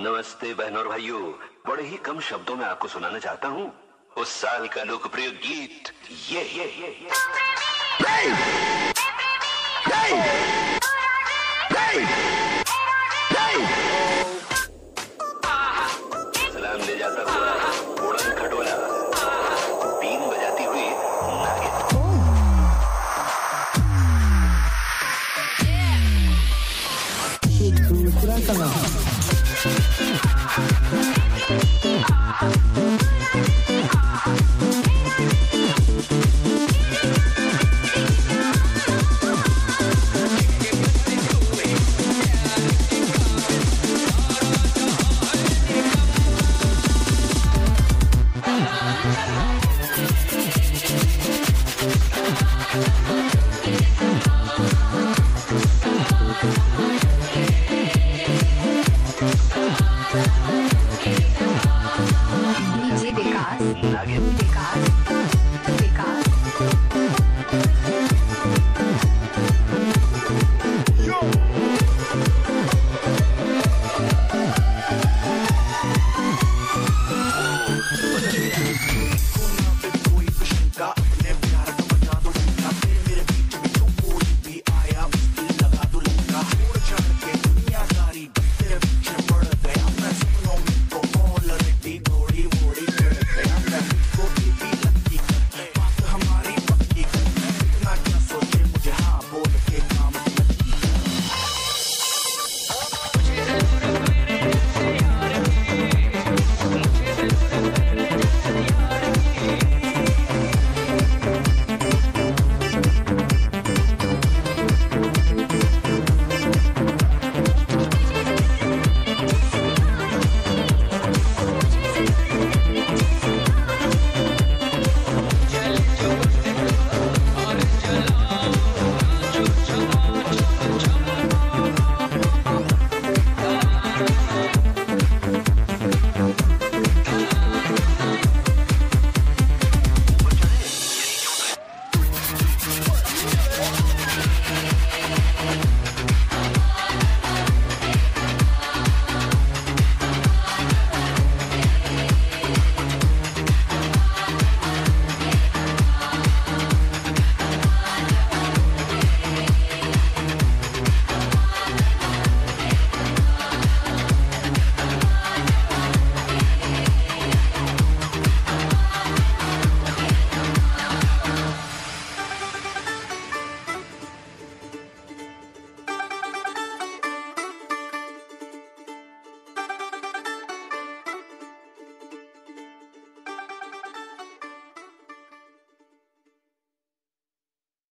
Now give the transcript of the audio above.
नमस्ते बहनों और भाइयों। बड़े ही कम शब्दों में आपको सुनाना चाहता हूँ। उस साल का लोकप्रिय गीत ये ये ये! सलाम ले जाता उड़न खटोला। बजाती हुई Because. Nugget. Because. Because. Because.